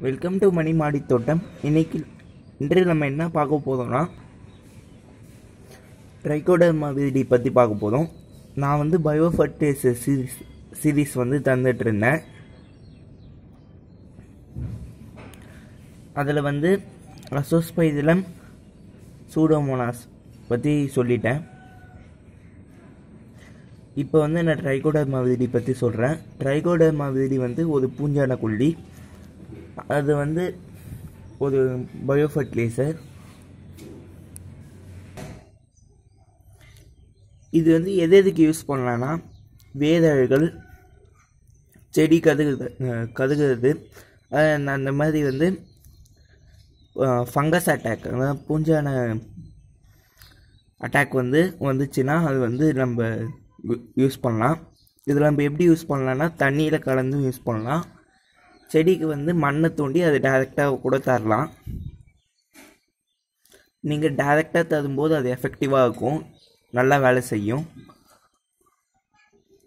Welcome to மணி மாடி தோட்டம் இன்னைக்கு இன்று நம்ம என்ன பார்க்க போதோம்னா ட்ரைகோடர்மா விதி பற்றி பார்க்க போதும் நான் வந்து பயோ ஃபர்டிலைசர் சீரிஸ் சீரீஸ் வந்து தந்துட்டு இருந்தேன் அதில் வந்து அசோஸ்பைதிலம் சூடோமோனாஸ் பற்றி சொல்லிட்டேன். இப்போ வந்து நான் ட்ரைகோடர்மா விதி பற்றி சொல்கிறேன் ட்ரைகோடர்மா விதி வந்து ஒரு பூஞ்சான கொல்லி அது வந்து ஒரு பயோ ஃபர்டிலைசர் இது வந்து எது எதுக்கு யூஸ் பண்ணலான்னா வேதழ்கள் செடி கதுகு அஹ் கதுகுறது அந்த மாதிரி வந்து ஃபங்கஸ் அட்டாக் அதாவது பூஞ்சான அட்டாக் வந்து வந்துச்சுன்னா அது வந்து நம்ம யூஸ் பண்ணலாம். இதில் நம்ம எப்படி யூஸ் பண்ணலான்னா தண்ணியில் கலந்தும் யூஸ் பண்ணலாம். செடிக்கு வந்து மண்ணை தோண்டி அது டைரெக்டாக கூட தரலாம். நீங்கள் டைரெக்டாக தரும்போது அது எஃபெக்டிவாக இருக்கும். நல்லா வேலை செய்யும்.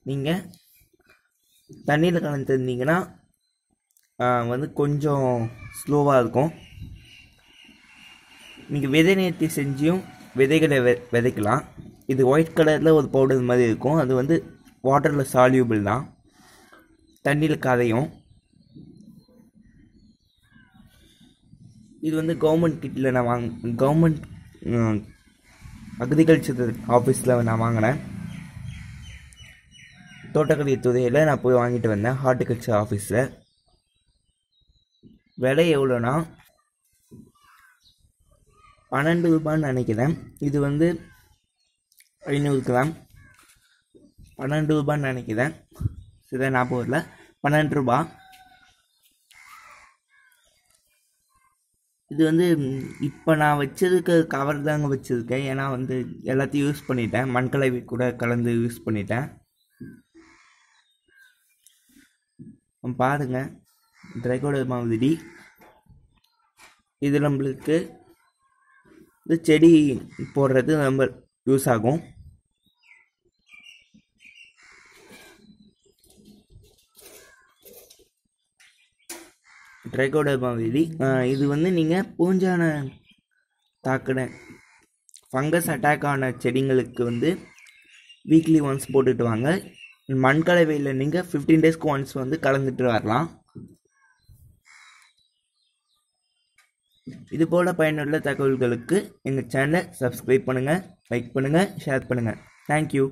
நீங்கள் தண்ணியில் கலந்து தந்தீங்கன்னா வந்து கொஞ்சம் ஸ்லோவாக இருக்கும். நீங்கள் விதை நேர்த்தி செஞ்சியும் விதைகளை வெ விதைக்கலாம். இது ஒயிட் கலரில் ஒரு பவுடர் மாதிரி இருக்கும். அது வந்து வாட்டரில் சால்யூபிள் தான். தண்ணியில் கதையும் இது வந்து கவர்மெண்ட் கிட்டில் நான் வாங்க கவர்மெண்ட் அக்ரிகல்ச்சர் ஆஃபீஸில் நான் வாங்கினேன். தோட்டக்கலை துறையில் நான் போய் வாங்கிட்டு வந்தேன் ஹார்டிகல்ச்சர் ஆஃபீஸில் விலை எவ்வளோனா பன்னெண்டு ரூபான்னு நினைக்கிறேன். இது வந்து ஐநூறு கிராம். பன்னெண்டு ரூபான்னு நினைக்கிறேன். சரியா ஞாபகம் இல்லை பன்னெண்டு ரூபா. இது வந்து இப்போ நான் வச்சதுக்கு கவர் தாங்க வச்சுருக்கேன். ஏன்னா வந்து எல்லாத்தையும் யூஸ் பண்ணிட்டேன். மண்கலவை கூட கலந்து யூஸ் பண்ணிட்டேன். பாருங்கள் ட்ரைகோட விதி இது நம்மளுக்கு இந்த செடி போடுறது ரொம்ப யூஸ் ஆகும். ட்ரைகோடர்மா விதி. இது வந்து நீங்கள் பூஞ்சான தாக்கின ஃபங்கஸ் அட்டாக் ஆன செடிங்களுக்கு வந்து வீக்லி ஒன்ஸ் போட்டுட்டு வாங்க. மண்கலவையில் நீங்கள் ஃபிஃப்டீன் டேஸ்க்கு ஒன்ஸ் வந்து கலந்துட்டு வரலாம். இது போல் பயனுள்ள தகவல்களுக்கு எங்கள் சேனலை சப்ஸ்கிரைப் பண்ணுங்கள் லைக் பண்ணுங்கள் ஷேர் பண்ணுங்கள் தேங்க்யூ